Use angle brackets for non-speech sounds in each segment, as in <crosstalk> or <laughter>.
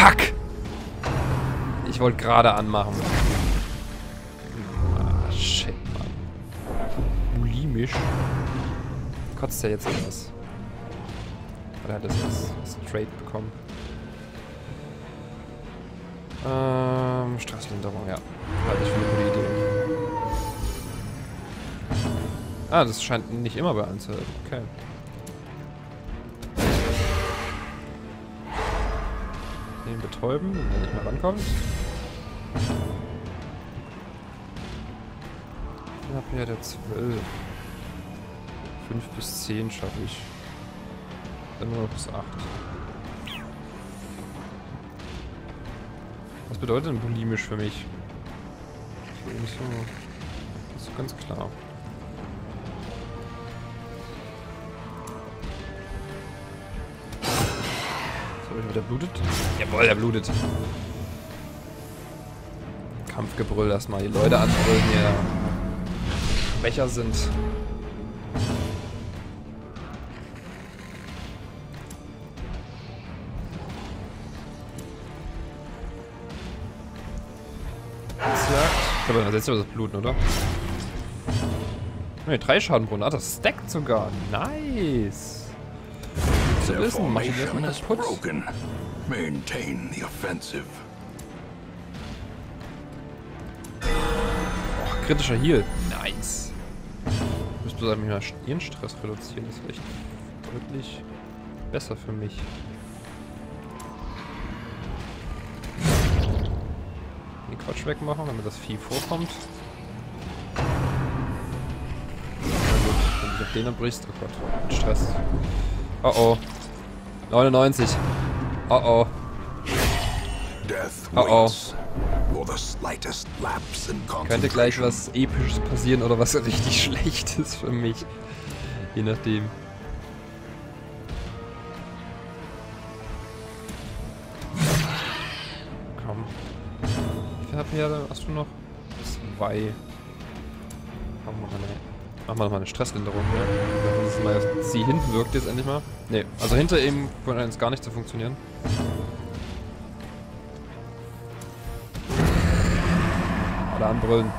Fuck! Ich wollte gerade anmachen. Ah, shit, Mann. Bulimisch. Kotzt er jetzt etwas? Oder hat er das straight bekommen? Ähm, Straßenlinderung, ja. Halte ich für eine gute Idee. Ah, das scheint nicht immer bei allen zu helfen. Okay. Betäuben, wenn er nicht mehr rankommt. Ich hab ja der 12. 5 bis 10 schaffe ich. Dann nur noch bis 8. Was bedeutet denn bulimisch für mich? Das ist so, nicht so ganz klar. So, der blutet. Jawohl, der blutet. Kampfgebrüll erstmal die Leute anbrüllen, die ja schwächer sind. glaube, dann ersetzt das Bluten, oder? Ne, drei Schadenbrunnen. Ah, das stackt sogar. Nice. Zu wissen, mach ich das mal kaputt. Maintain the offensive. Oh, kritischer Heal. Nice. Müsste sagen, mal ihren Stress reduzieren. Das ist echt deutlich besser für mich. Quatsch wegmachen, damit das Vieh vorkommt. Na gut, wenn du auf den abbrichst, oh Gott, Stress. Oh oh. 99. Oh oh. Oh oh. Könnte gleich was Episches passieren oder was <laughs> richtig Schlechtes für mich. Je nachdem. Pferde hast du noch? Zwei. Wir mal eine, machen wir mal eine Stresslinderung hier. Das mal, sie hinten wirkt jetzt endlich mal. Ne, also hinter ihm scheint jetzt gar nicht zu funktionieren. Alle anbrüllen.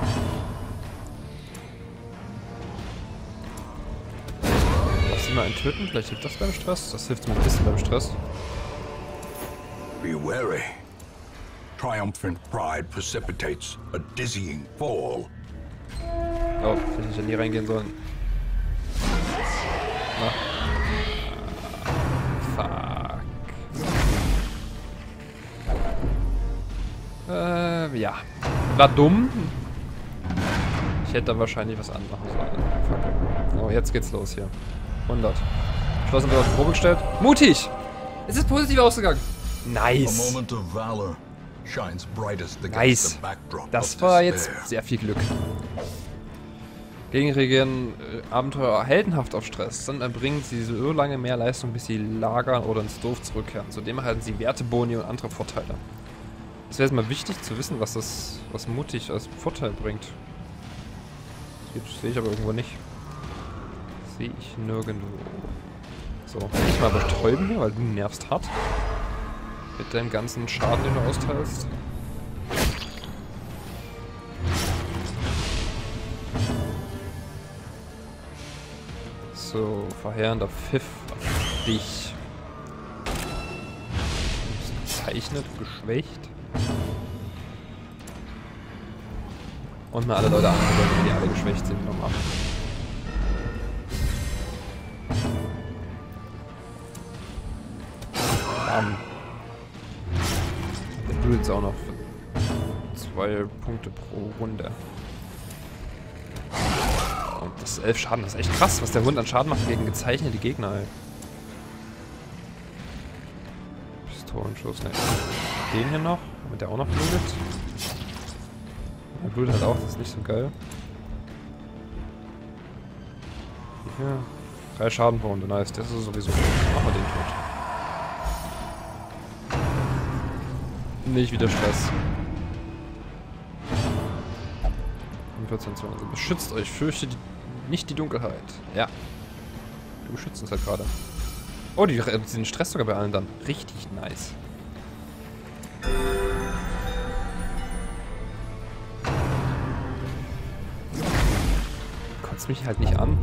Lass sie mal einen töten, vielleicht hilft das beim Stress. Das hilft mir ein bisschen beim Stress. Be wary. Triumphant pride precipitates a dizzying fall. Oh, hätte ich ja nie reingehen sollen. Na. Fuck. Äh, ja. War dumm. Ich hätte da wahrscheinlich was anmachen sollen. Fuck. Oh, jetzt geht's los hier. 100. Schlossen wir auf die Probe gestellt. Mutig! Es ist positiv ausgegangen. Nice. Nice. Das war jetzt sehr viel Glück. Gegen äh, Abenteuer heldenhaft auf Stress. Dann erbringen sie so lange mehr Leistung, bis sie lagern oder ins Dorf zurückkehren. Zudem erhalten sie Werteboni und andere Vorteile. Es wäre jetzt mal wichtig zu wissen, was das, was mutig als Vorteil bringt. Das sehe ich aber irgendwo nicht. Sehe ich nirgendwo. So, ich mal betäuben hier, weil du nervst hart. Mit deinem ganzen Schaden, den du austeilst. So, verheerender Pfiff auf dich. Gezeichnet, geschwächt. Und mal alle Leute angucken, die alle geschwächt sind, nochmal. Bam jetzt auch noch zwei Punkte pro Runde. Und das 11 Schaden, das ist echt krass, was der Hund an Schaden macht gegen gezeichnete Gegner, ey. Pistolenschuss, ne. Den hier noch, damit der auch noch blutet. Der blutet halt auch, das ist nicht so geil. Hier, drei Schaden pro Runde, nice, das ist sowieso. Machen wir den tot. Nicht wieder Stress. 14, 20. Beschützt euch, fürchte die, nicht die Dunkelheit. Ja. Du beschützt uns halt gerade. Oh, die, den Stress sogar bei allen dann. Richtig nice. Kotzt mich halt nicht an.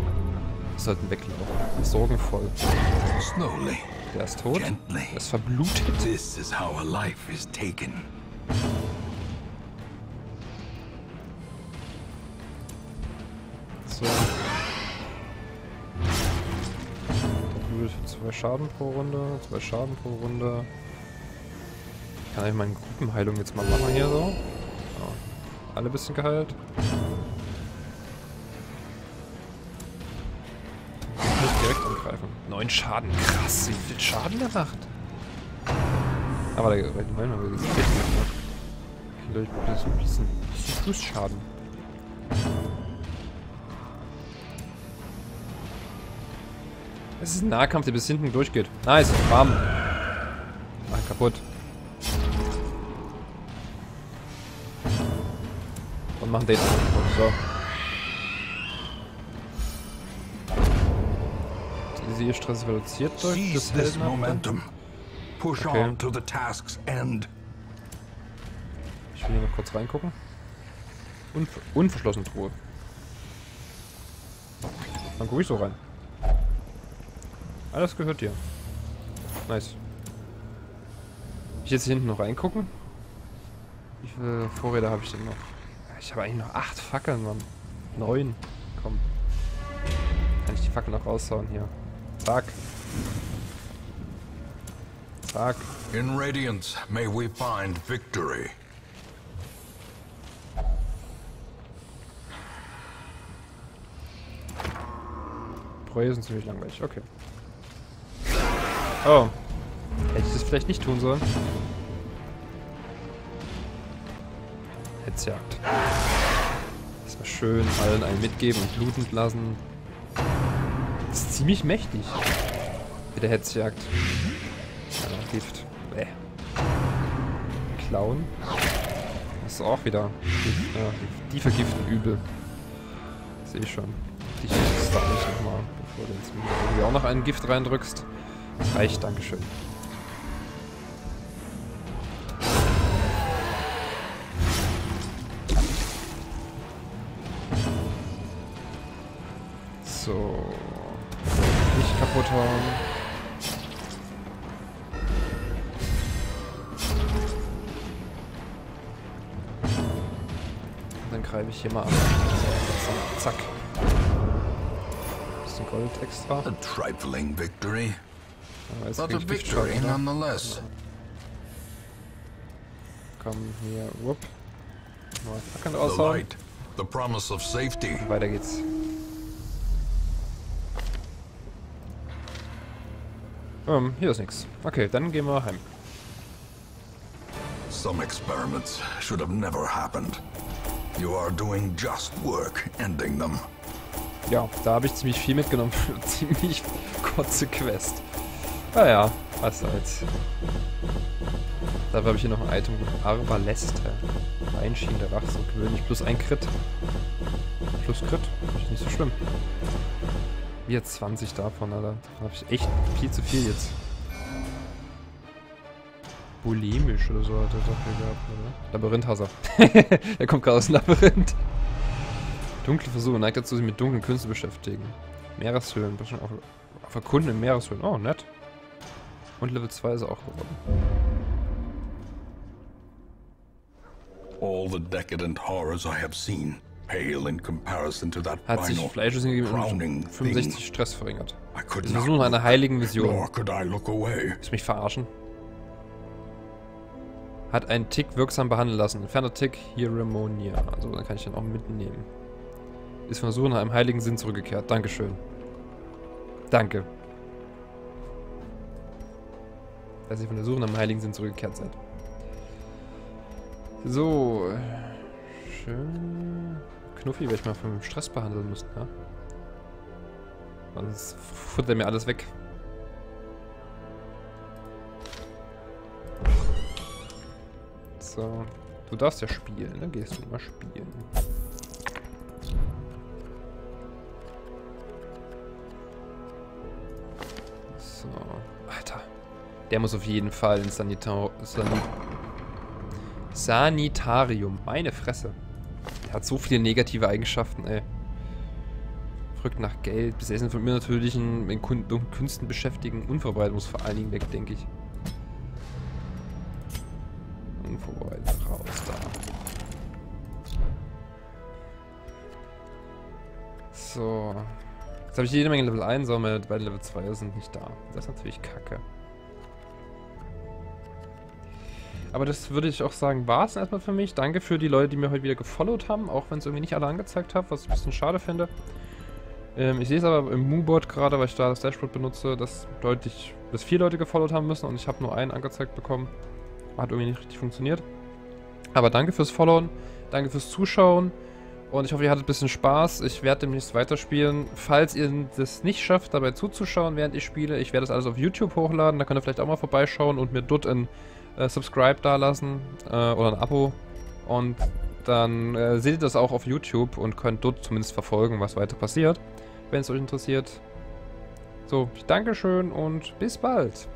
Wir sollten weglaufen. Sorgenvoll. Der ist tot. Er ist verblutet. This is how a life is taken. Für zwei Schaden pro Runde. Zwei Schaden pro Runde. Ich kann eigentlich meine Gruppenheilung jetzt mal machen hier so. Ja. Alle ein bisschen geheilt. Nicht direkt angreifen. Neun Schaden. Krass, wie viel Schaden der macht. Aber der allgemein mal das geht nicht, ne? Vielleicht ein bisschen, ein bisschen Schussschaden. Es ist ein Nahkampf, der bis hinten durchgeht. Nice, bam. Ah, kaputt. Und machen den kaputt. So. Die Stress reduziert durch das this Heldenhafte. momentum. Push Okay. on to the task's end. Ich will hier mal kurz reingucken. Unver unverschlossene Truhe. Dann gucke ich so rein. Alles gehört dir. Nice. Ich jetzt hier hinten noch reingucken? Wie viele Vorräte habe ich denn noch? Ich habe eigentlich noch acht Fackeln, Mann. Neun. Komm. Kann ich die Fackel noch raushauen hier. Zack. Zack. In Radiance, may we find victory. Treue sind ziemlich langweilig. Okay. Oh. Hätte ich das vielleicht nicht tun sollen? Hetzjagd. Das war schön allen einen mitgeben und bluten lassen. Das ist ziemlich mächtig. Mit der Hetzjagd. Ja, Gift. Bäh. Klauen. Das ist auch wieder. Gift, ja, die vergiften übel. Sehe ich schon. Dich ich nochmal, bevor du jetzt irgendwie auch noch ein Gift reindrückst. Reicht, Dankeschön. So. Nicht kaputt hauen. Greife ich hier mal an. So, zack. Bisschen Gold extra. A trifling victory, Aber jetzt but krieg a victory oder? nonetheless. Komm, hier, whoop. Mal Fackeln The raushauen. the promise of safety. Weiter geht's. Ähm, hier ist nichts. Okay, dann gehen wir heim. Some experiments should have never happened. You are doing just work ending them. Ja, da habe ich ziemlich viel mitgenommen für <laughs> ziemlich kurze Quest. Naja, was soll's. Dafür habe ich hier noch ein Item. Arbaleste. Einschienen der Wach, so gewöhnlich. Plus ein Crit. Plus Crit. Ist nicht so schlimm. Wie jetzt 20 davon, Alter. Da habe ich echt viel zu viel jetzt. Bulimisch oder so hat er dafür gehabt, oder? Labyrinthhasser. <laughs> er kommt gerade aus dem Labyrinth. Dunkle Versuche neigt dazu, sich mit dunklen Künsten zu beschäftigen. Meereshöhlen, bisschen auf, auf Erkunden in Meereshöhlen. Oh, nett. Und Level 2 ist auch geworden. All the decadent horrors I have seen pale in comparison to that Hat sich final Fleisches gegeben und 65 thing. Stress verringert. I could Wir not versuchen einer look, heiligen Vision. nor could I look away. Willst du mich verarschen? Hat einen Tick wirksam behandeln lassen. Entfernter Tick Hieromonia. Also dann kann ich den auch mitnehmen. Ist von Suche nach einem heiligen Sinn zurückgekehrt. Dankeschön. Danke. Dass ihr von der Suche nach einem heiligen Sinn zurückgekehrt seid. So. Schön. Knuffi werde ich mal vom Stress behandeln müssen, ja? Sonst futtert er mir alles weg. So. Du darfst ja spielen, ne? Gehst du mal spielen. Der muss auf jeden Fall ins Sanitar... Sanit Sanitarium. Meine Fresse. Der hat so viele negative Eigenschaften, ey. Frückt nach Geld, besessen von mir natürlichen in Künsten beschäftigen, unverbreitet muss vor allen Dingen weg, denke ich. Unvorbereitet, raus da. So. Jetzt habe ich jede Menge Level 1, aber beide Level 2 sind nicht da. Das ist natürlich kacke. Aber das würde ich auch sagen, war es erstmal für mich. Danke für die Leute, die mir heute wieder gefollowt haben, auch wenn es irgendwie nicht alle angezeigt hat, was ich ein bisschen schade finde. Ähm, ich sehe es aber im Moonboard gerade, weil ich da das Dashboard benutze, dass deutlich, dass vier Leute gefollowt haben müssen und ich habe nur einen angezeigt bekommen. Hat irgendwie nicht richtig funktioniert. Aber danke fürs Followen, danke fürs Zuschauen und ich hoffe, ihr hattet ein bisschen Spaß. Ich werde demnächst weiterspielen. Falls ihr das nicht schafft, dabei zuzuschauen, während ich spiele, ich werde das alles auf YouTube hochladen. Da könnt ihr vielleicht auch mal vorbeischauen und mir dort ein äh, Subscribe dalassen äh, oder ein Abo. Und dann äh, seht ihr das auch auf YouTube und könnt dort zumindest verfolgen, was weiter passiert, wenn es euch interessiert. So, Dankeschön und bis bald.